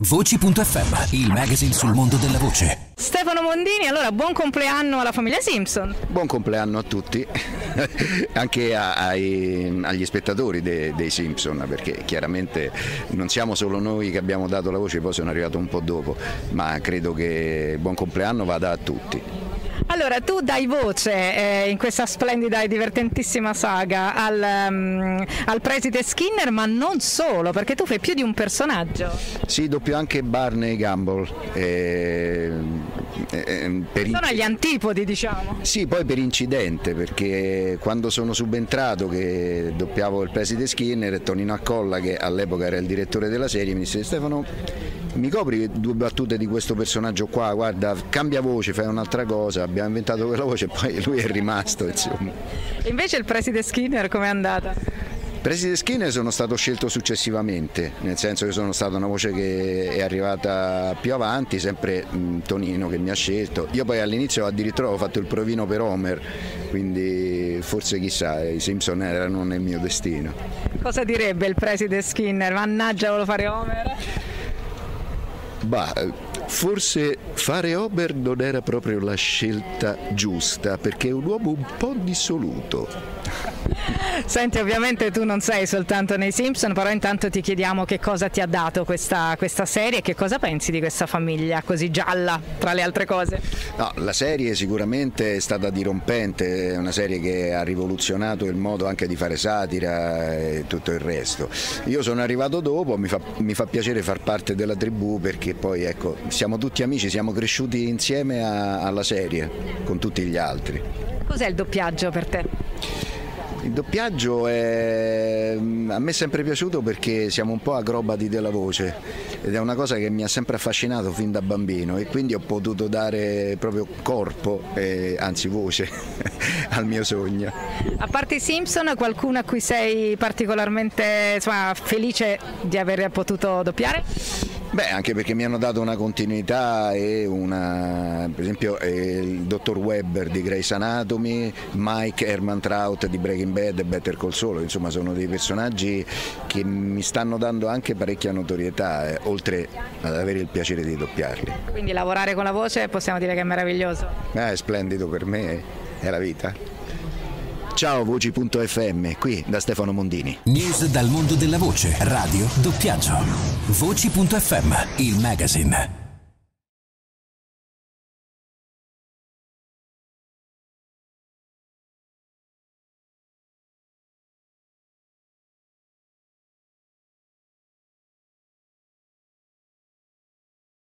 Voci.fm, il magazine sul mondo della voce. Stefano Mondini, allora buon compleanno alla famiglia Simpson. Buon compleanno a tutti, anche a, ai, agli spettatori de, dei Simpson, perché chiaramente non siamo solo noi che abbiamo dato la voce, poi sono arrivato un po' dopo, ma credo che buon compleanno vada a tutti. Allora, tu dai voce eh, in questa splendida e divertentissima saga al, um, al, preside Skinner, ma non solo, perché tu fai più di un personaggio. Sì, doppio anche Barney Gamble. Eh, eh, sono agli antipodi, diciamo. Sì, poi per incidente, perché quando sono subentrato che doppiavo il preside Skinner, e Tonino Accolla, che all'epoca era il direttore della serie, mi disse Stefano mi copri due battute di questo personaggio qua, guarda, cambia voce, fai un'altra cosa, abbiamo inventato quella voce e poi lui è rimasto, insomma. Invece il preside Skinner com'è andata? Preside Skinner sono stato scelto successivamente, nel senso che sono stata una voce che è arrivata più avanti, sempre mh, Tonino che mi ha scelto. Io poi all'inizio addirittura ho fatto il provino per Homer, quindi forse chissà, i Simpson erano nel mio destino. Cosa direbbe il preside Skinner? Mannaggia, volevo fare Homer? Bah, forse fare Ober non era proprio la scelta giusta perché è un uomo un po' dissoluto. Senti, ovviamente tu non sei soltanto nei Simpson, però intanto ti chiediamo che cosa ti ha dato questa, questa serie e che cosa pensi di questa famiglia così gialla, tra le altre cose. No, la serie sicuramente è stata dirompente, è una serie che ha rivoluzionato il modo anche di fare satira e tutto il resto. Io sono arrivato dopo, mi fa, mi fa piacere far parte della tribù perché poi ecco, siamo tutti amici, siamo cresciuti insieme a, alla serie con tutti gli altri. Cos'è il doppiaggio per te? Il doppiaggio è... a me è sempre piaciuto perché siamo un po' acrobati della voce ed è una cosa che mi ha sempre affascinato fin da bambino e quindi ho potuto dare proprio corpo, eh, anzi voce, al mio sogno. A parte i Simpson, qualcuno a cui sei particolarmente insomma, felice di aver potuto doppiare? Beh, anche perché mi hanno dato una continuità e una, per esempio eh, il dottor Webber di Grey's Anatomy, Mike Herman Trout di Breaking Bad e Better Call Saul, insomma sono dei personaggi che mi stanno dando anche parecchia notorietà, eh, oltre ad avere il piacere di doppiarli. Quindi lavorare con la voce possiamo dire che è meraviglioso? Eh, è splendido per me, è la vita. Ciao Voci.fm, qui da Stefano Mondini. News dal mondo della voce, radio, doppiaggio. Voci.fm, il magazine.